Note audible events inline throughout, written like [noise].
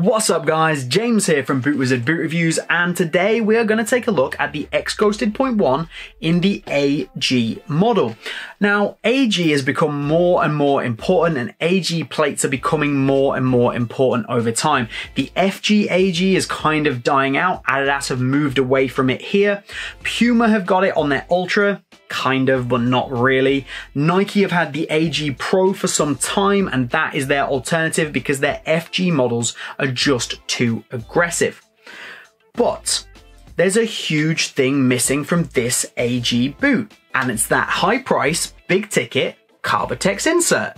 What's up guys, James here from Boot Wizard Boot Reviews and today we are going to take a look at the X-Ghosted Point 1 in the AG model. Now AG has become more and more important and AG plates are becoming more and more important over time. The FG AG is kind of dying out, Adidas have moved away from it here, Puma have got it on their Ultra, kind of, but not really. Nike have had the AG Pro for some time, and that is their alternative because their FG models are just too aggressive. But there's a huge thing missing from this AG boot, and it's that high price, big ticket Carbitex insert.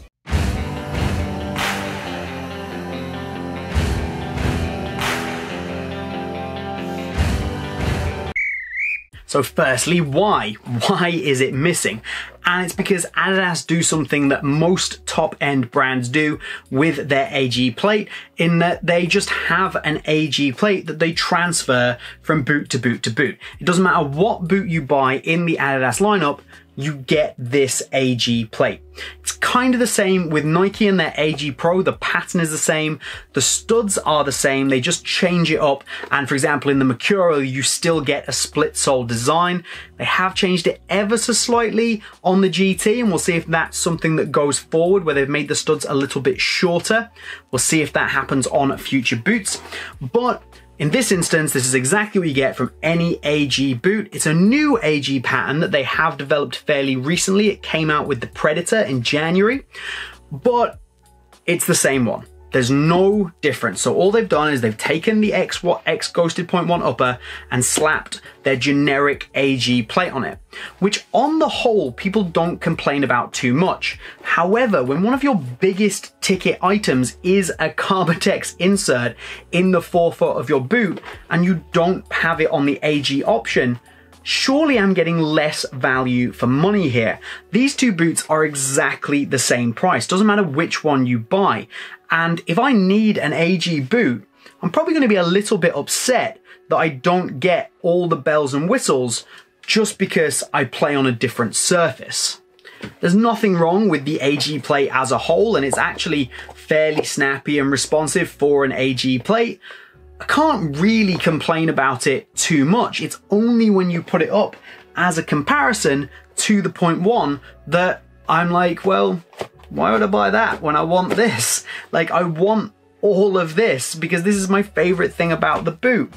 So firstly, why? Why is it missing? And it's because Adidas do something that most top end brands do with their AG plate in that they just have an AG plate that they transfer from boot to boot to boot. It doesn't matter what boot you buy in the Adidas lineup, you get this AG plate. It's kind of the same with Nike and their AG Pro. The pattern is the same. The studs are the same. They just change it up. And for example, in the Mercurial, you still get a split sole design. They have changed it ever so slightly on the GT and we'll see if that's something that goes forward where they've made the studs a little bit shorter. We'll see if that happens on future boots. But in this instance, this is exactly what you get from any AG boot. It's a new AG pattern that they have developed fairly recently. It came out with the Predator in January, but it's the same one. There's no difference. So all they've done is they've taken the X what X Ghosted Point 1 upper and slapped their generic AG plate on it, which on the whole people don't complain about too much. However, when one of your biggest ticket items is a Carbitex insert in the forefoot of your boot and you don't have it on the AG option, surely I'm getting less value for money here. These two boots are exactly the same price. Doesn't matter which one you buy. And if I need an AG boot, I'm probably going to be a little bit upset that I don't get all the bells and whistles just because I play on a different surface. There's nothing wrong with the AG plate as a whole, and it's actually fairly snappy and responsive for an AG plate, I can't really complain about it too much. It's only when you put it up as a comparison to the point one that I'm like, well, why would I buy that when I want this? [laughs] Like, I want all of this because this is my favorite thing about the boot.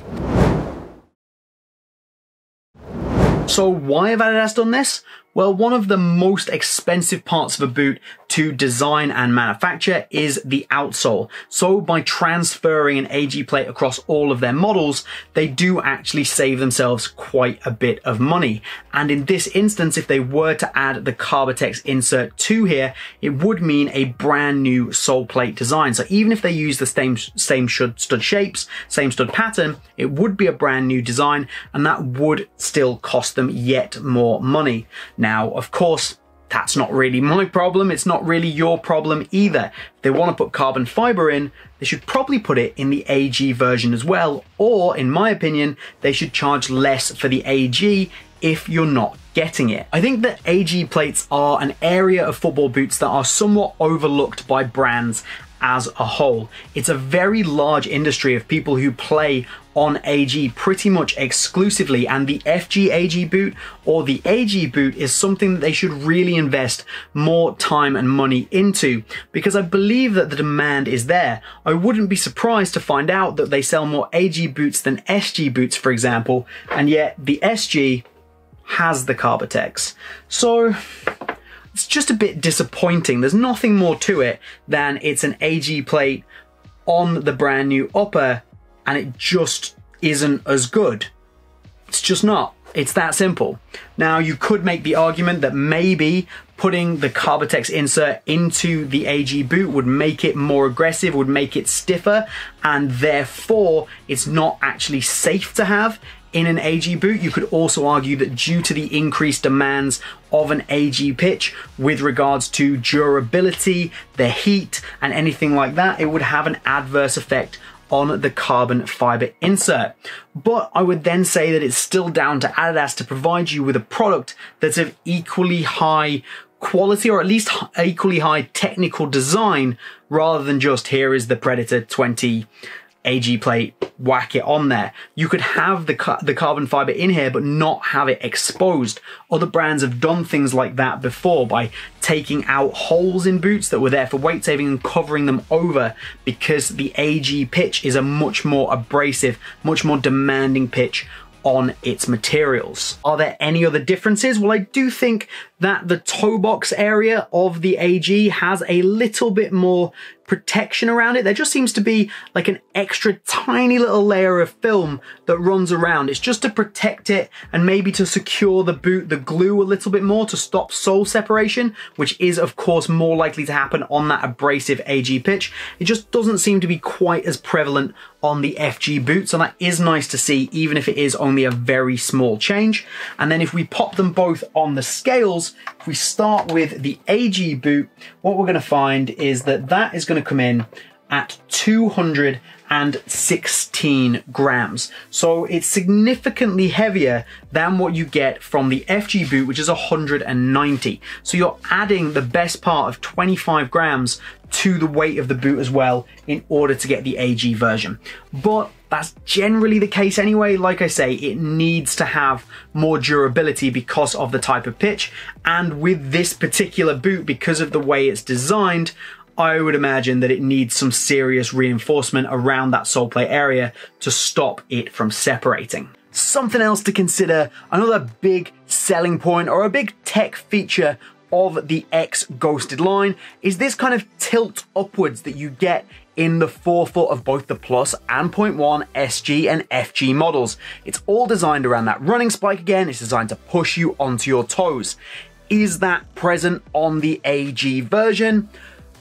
So why have Adidas done this? Well, one of the most expensive parts of a boot to design and manufacture is the outsole. So by transferring an AG plate across all of their models, they do actually save themselves quite a bit of money. And in this instance, if they were to add the Carbitex insert 2 here, it would mean a brand new sole plate design. So even if they use the same, same stud shapes, same stud pattern, it would be a brand new design and that would still cost them yet more money. Of course, that's not really my problem. It's not really your problem either. If they want to put carbon fiber in, they should probably put it in the AG version as well. Or, in my opinion, they should charge less for the AG if you're not getting it. I think that AG plates are an area of football boots that are somewhat overlooked by brands as a whole. It's a very large industry of people who play on AG pretty much exclusively and the FG AG boot or the AG boot is something that they should really invest more time and money into because I believe that the demand is there. I wouldn't be surprised to find out that they sell more AG boots than SG boots for example and yet the SG has the Carbitex. So it's just a bit disappointing. There's nothing more to it than it's an AG plate on the brand new upper and it just isn't as good. It's just not. It's that simple. Now, you could make the argument that maybe putting the Carbitex insert into the AG boot would make it more aggressive, would make it stiffer, and therefore it's not actually safe to have in an AG boot. You could also argue that due to the increased demands of an AG pitch with regards to durability, the heat, and anything like that, it would have an adverse effect on the carbon fiber insert. But I would then say that it's still down to Adidas to provide you with a product that's of equally high quality or at least equally high technical design rather than just here is the Predator 20 AG plate, whack it on there. You could have the, the carbon fiber in here, but not have it exposed. Other brands have done things like that before by taking out holes in boots that were there for weight saving and covering them over because the AG pitch is a much more abrasive, much more demanding pitch on its materials. Are there any other differences? Well, I do think that the toe box area of the AG has a little bit more protection around it. There just seems to be like an extra tiny little layer of film that runs around. It's just to protect it and maybe to secure the boot, the glue a little bit more to stop sole separation, which is of course more likely to happen on that abrasive AG pitch. It just doesn't seem to be quite as prevalent on the FG boot. So that is nice to see, even if it is only a very small change. And then if we pop them both on the scales, if we start with the AG boot, what we're going to find is that that is going to come in at 216 grams. So it's significantly heavier than what you get from the FG boot, which is 190. So you're adding the best part of 25 grams to the weight of the boot as well in order to get the AG version. But that's generally the case anyway. Like I say, it needs to have more durability because of the type of pitch. And with this particular boot, because of the way it's designed, I would imagine that it needs some serious reinforcement around that sole plate area to stop it from separating. Something else to consider, another big selling point or a big tech feature of the X Ghosted line is this kind of tilt upwards that you get in the forefoot of both the Plus and Point One SG and FG models. It's all designed around that running spike again, it's designed to push you onto your toes. Is that present on the AG version?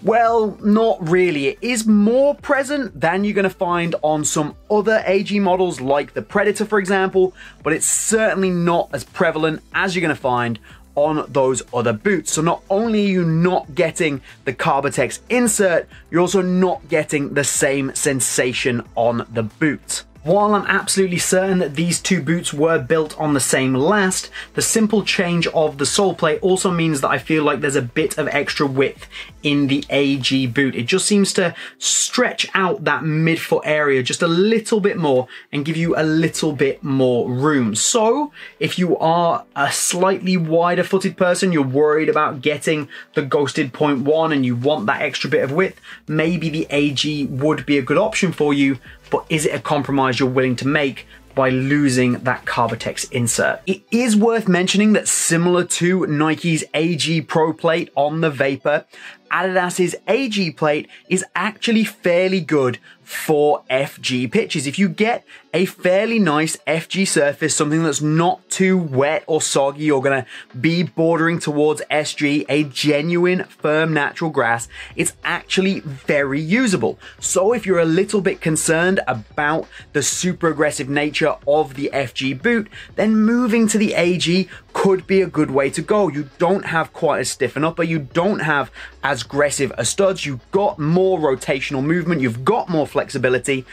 Well, not really. It is more present than you're going to find on some other AG models like the Predator, for example, but it's certainly not as prevalent as you're going to find on those other boots. So not only are you not getting the Carbitex insert, you're also not getting the same sensation on the boot. While I'm absolutely certain that these two boots were built on the same last, the simple change of the sole plate also means that I feel like there's a bit of extra width in the AG boot. It just seems to stretch out that midfoot area just a little bit more and give you a little bit more room. So if you are a slightly wider footed person, you're worried about getting the ghosted point one and you want that extra bit of width, maybe the AG would be a good option for you, but is it a compromise you're willing to make by losing that Carbitex insert. It is worth mentioning that similar to Nike's AG Pro plate on the Vapor, Adidas's AG plate is actually fairly good for FG pitches. If you get a fairly nice FG surface, something that's not too wet or soggy or gonna be bordering towards SG, a genuine firm natural grass, it's actually very usable. So if you're a little bit concerned about the super aggressive nature of the FG boot, then moving to the AG could be a good way to go. You don't have quite as stiff an upper, you don't have as aggressive as studs, you've got more rotational movement, you've got more flexibility,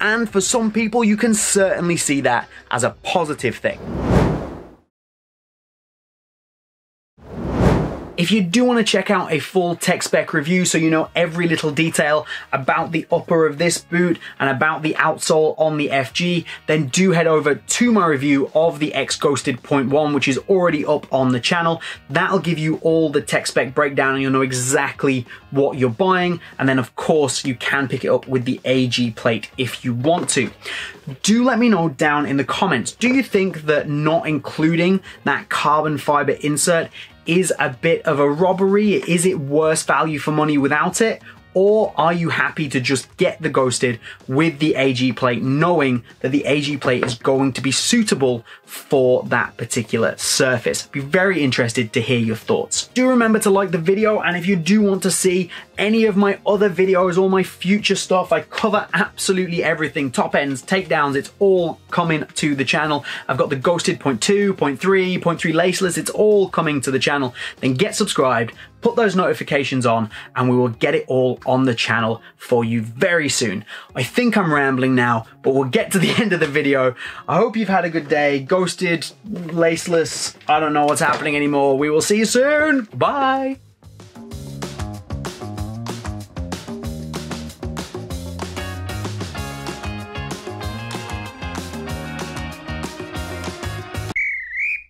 and for some people, you can certainly see that as a positive thing. If you do want to check out a full tech spec review so you know every little detail about the upper of this boot and about the outsole on the FG, then do head over to my review of the X Ghosted Point 1, which is already up on the channel. That'll give you all the tech spec breakdown and you'll know exactly what you're buying. And then of course you can pick it up with the AG plate if you want to. Do let me know down in the comments. Do you think that not including that carbon fiber insert is a bit of a robbery? Is it worse value for money without it? Or are you happy to just get the Ghosted with the AG plate, knowing that the AG plate is going to be suitable for that particular surface? Be very interested to hear your thoughts. Do remember to like the video, and if you do want to see any of my other videos or my future stuff, I cover absolutely everything. Top ends, takedowns, it's all coming to the channel. I've got the Ghosted point two, point three, point three laceless, it's all coming to the channel. Then get subscribed, put those notifications on and we will get it all on the channel for you very soon. I think I'm rambling now, but we'll get to the [laughs] end of the video. I hope you've had a good day. Ghosted, laceless, I don't know what's happening anymore. We will see you soon. Bye.